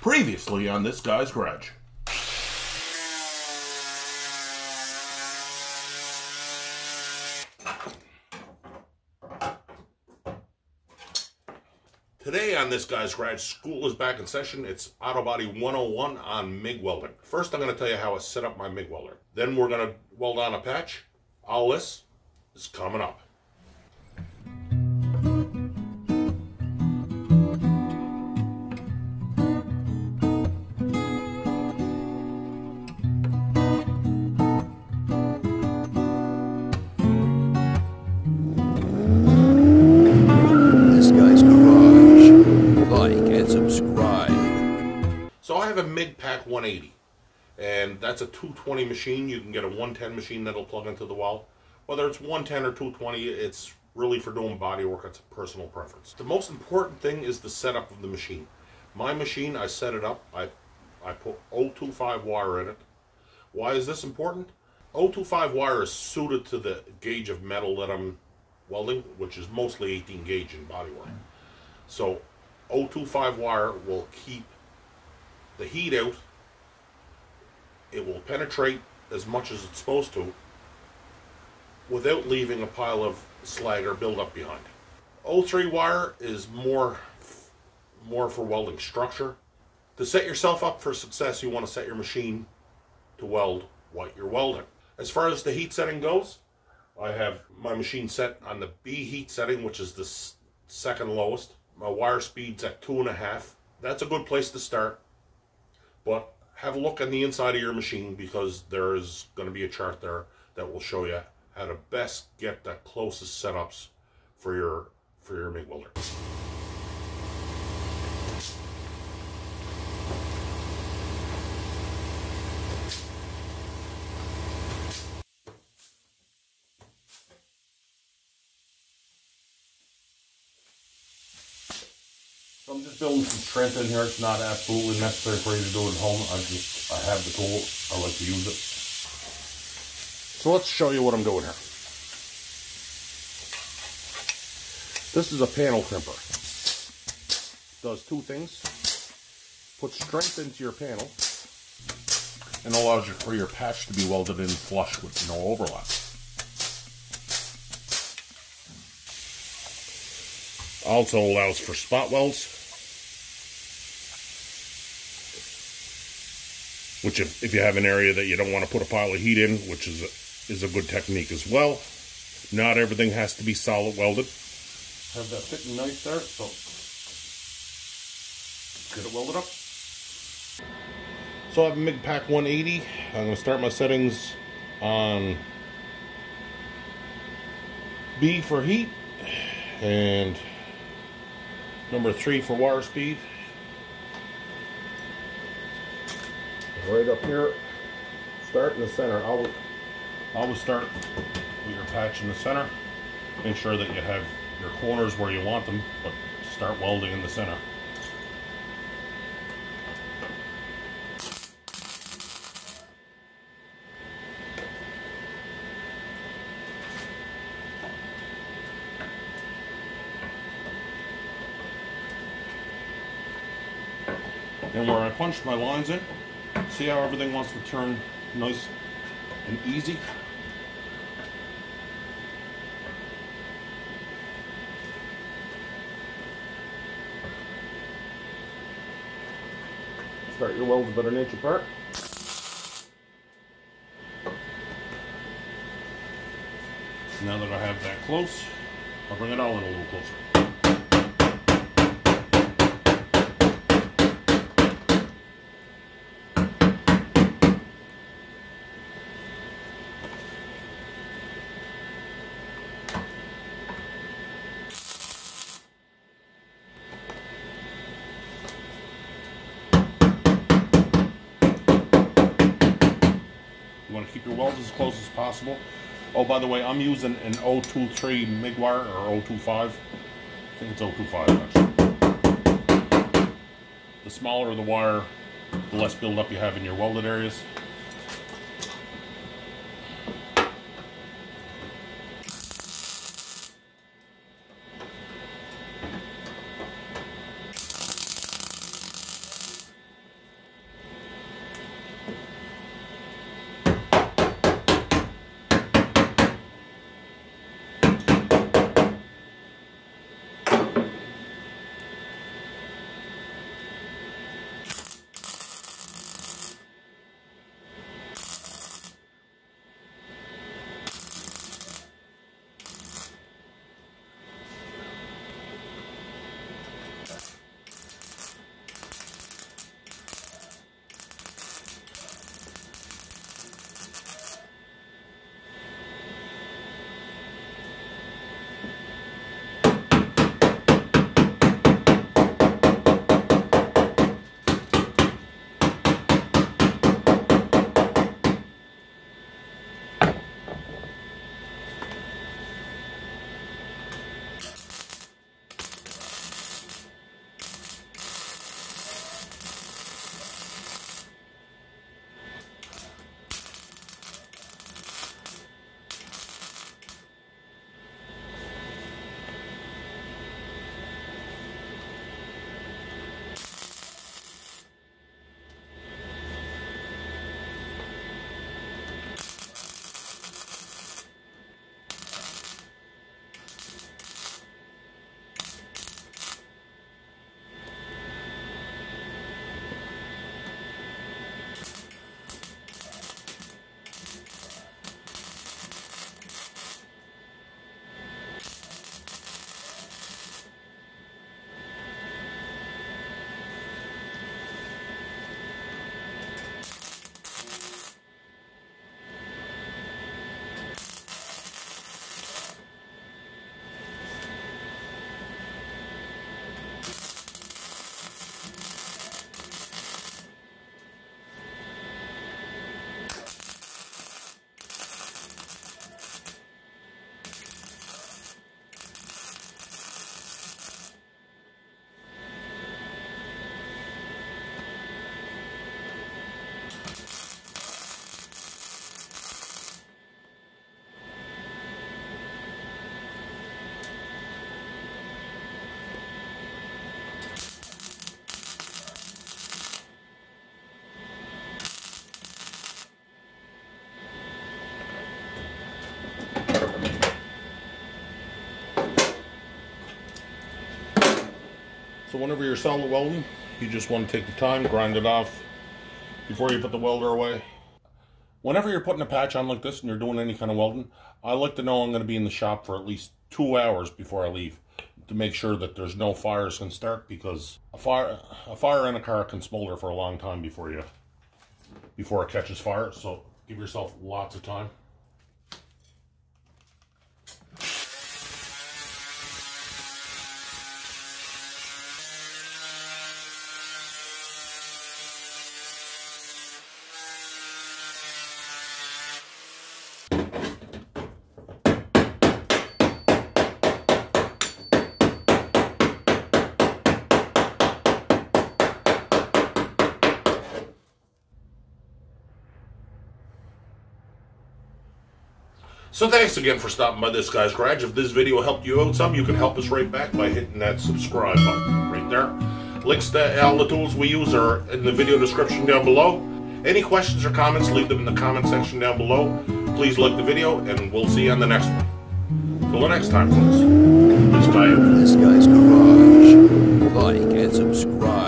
Previously on this guy's garage. Today on this guy's garage, school is back in session. It's Auto Body 101 on MIG welding. First, I'm going to tell you how I set up my MIG welder. Then we're going to weld on a patch. All this is coming up. 180, and that's a 220 machine. You can get a 110 machine that'll plug into the wall. Whether it's 110 or 220, it's really for doing body work. It's a personal preference. The most important thing is the setup of the machine. My machine, I set it up. I I put 025 wire in it. Why is this important? 025 wire is suited to the gauge of metal that I'm welding, which is mostly 18 gauge in body work. So 025 wire will keep the heat out. It will penetrate as much as it's supposed to without leaving a pile of slag or buildup behind. O3 wire is more more for welding structure. To set yourself up for success, you want to set your machine to weld what you're welding. As far as the heat setting goes, I have my machine set on the B heat setting, which is the second lowest. My wire speed's at two and a half. That's a good place to start. But have a look on the inside of your machine because there is going to be a chart there that will show you how to best get the closest setups for your for your MIG welder. So I'm just building some strength in here. It's not absolutely necessary for you to do it at home. I just I have the tool. I like to use it. So let's show you what I'm doing here. This is a panel crimper. Does two things. Puts strength into your panel and allows you for your patch to be welded in flush with no overlap. Also allows for spot welds, which if, if you have an area that you don't want to put a pile of heat in, which is a, is a good technique as well. Not everything has to be solid welded. Have that fitting nice there, so get it welded up. So I have a MIG Pack 180. I'm going to start my settings on B for heat and number three for wire speed. Right up here, start in the center. Always, always start with your patch in the center. Make sure that you have your corners where you want them, but start welding in the center. And where I punched my lines in, see how everything wants to turn nice and easy? Start your welds about an inch apart. Now that I have that close, I'll bring it all in a little closer. Keep your welds as close as possible. Oh, by the way, I'm using an 023 MIG wire or 025. I think it's 025 actually. The smaller the wire, the less buildup you have in your welded areas. So whenever you're solid welding, you just want to take the time, grind it off before you put the welder away. Whenever you're putting a patch on like this and you're doing any kind of welding, I like to know I'm going to be in the shop for at least two hours before I leave to make sure that there's no fires can start because a fire a fire in a car can smolder for a long time before you before it catches fire. So give yourself lots of time. So thanks again for stopping by this guy's garage. If this video helped you out some, you can help us right back by hitting that subscribe button right there. Links to all the tools we use are in the video description down below. Any questions or comments, leave them in the comment section down below. Please like the video, and we'll see you on the next one. Till the next time, folks. This. This guy's garage. Like and subscribe.